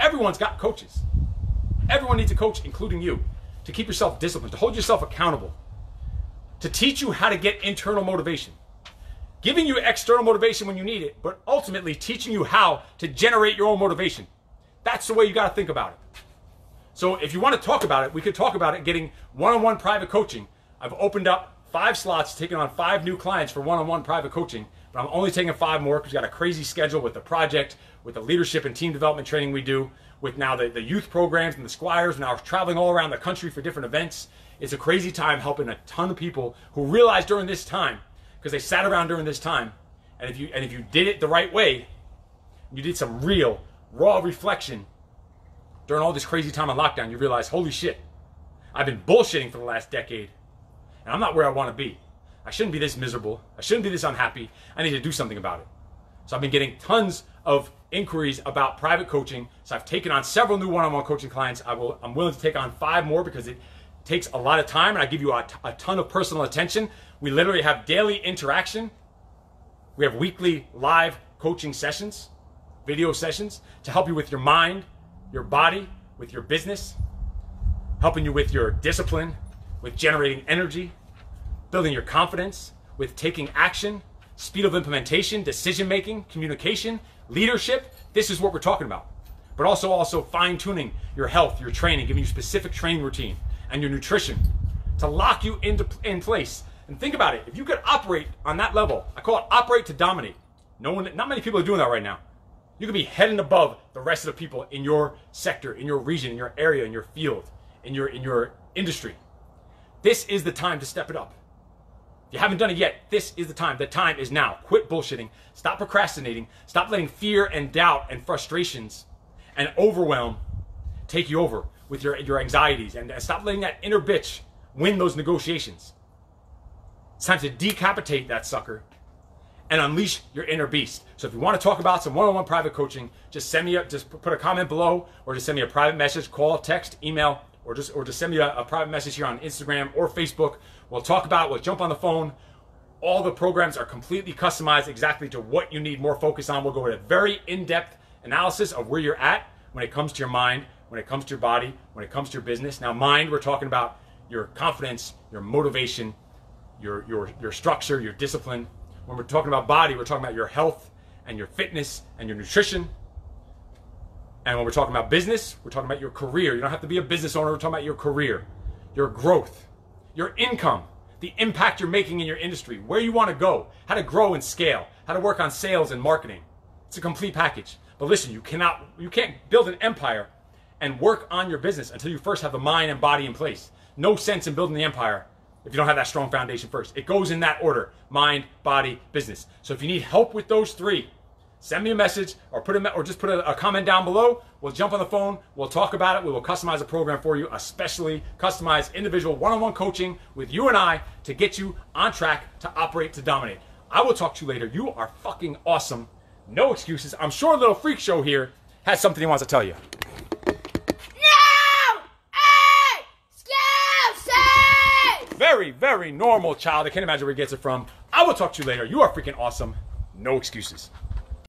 [SPEAKER 2] Everyone's got coaches. Everyone needs a coach, including you, to keep yourself disciplined, to hold yourself accountable, to teach you how to get internal motivation, giving you external motivation when you need it, but ultimately teaching you how to generate your own motivation. That's the way you got to think about it. So if you want to talk about it, we could talk about it getting one-on-one private coaching. I've opened up five slots, taking on five new clients for one-on-one private coaching, but I'm only taking five more because we've got a crazy schedule with the project, with the leadership and team development training we do, with now the, the youth programs and the squires, and now traveling all around the country for different events. It's a crazy time helping a ton of people who realize during this time, because they sat around during this time, and if you and if you did it the right way, you did some real raw reflection during all this crazy time on lockdown, you realize, holy shit, I've been bullshitting for the last decade, and I'm not where I want to be. I shouldn't be this miserable. I shouldn't be this unhappy. I need to do something about it. So I've been getting tons of inquiries about private coaching. So I've taken on several new one-on-one coaching clients. I will, I'm willing to take on five more because it takes a lot of time and I give you a, a ton of personal attention. We literally have daily interaction. We have weekly live coaching sessions, video sessions to help you with your mind, your body, with your business, helping you with your discipline, with generating energy, building your confidence, with taking action, speed of implementation, decision making, communication, leadership. This is what we're talking about. But also, also fine tuning your health, your training, giving you specific training routine and your nutrition to lock you into in place. And think about it. If you could operate on that level, I call it operate to dominate. No one, not many people are doing that right now. You could be head and above the rest of the people in your sector, in your region, in your area, in your field, in your in your industry. This is the time to step it up. If you haven't done it yet, this is the time. The time is now. Quit bullshitting. Stop procrastinating. Stop letting fear and doubt and frustrations and overwhelm take you over with your, your anxieties. And stop letting that inner bitch win those negotiations. It's time to decapitate that sucker and unleash your inner beast. So if you want to talk about some one-on-one private coaching, just send me a, just put a comment below or just send me a private message, call, text, email, or just or just send me a, a private message here on Instagram or Facebook. We'll talk about, we'll jump on the phone. All the programs are completely customized exactly to what you need more focus on. We'll go with a very in-depth analysis of where you're at when it comes to your mind, when it comes to your body, when it comes to your business. Now, mind, we're talking about your confidence, your motivation, your your your structure, your discipline, when we're talking about body, we're talking about your health and your fitness and your nutrition. And when we're talking about business, we're talking about your career. You don't have to be a business owner. We're talking about your career, your growth, your income, the impact you're making in your industry, where you want to go, how to grow and scale, how to work on sales and marketing. It's a complete package. But listen, you cannot you can't build an empire and work on your business until you first have the mind and body in place. No sense in building the empire if you don't have that strong foundation first. It goes in that order mind, body, business. So if you need help with those three, send me a message or put a, or just put a, a comment down below. We'll jump on the phone. We'll talk about it. We will customize a program for you, especially customize individual one-on-one coaching with you and I to get you on track to operate to dominate. I will talk to you later. You are fucking awesome. No excuses. I'm sure little freak show here has something he wants to tell you. No excuses. Very, very normal child. I can't imagine where he gets it from. I will talk to you later. You are freaking awesome. No excuses.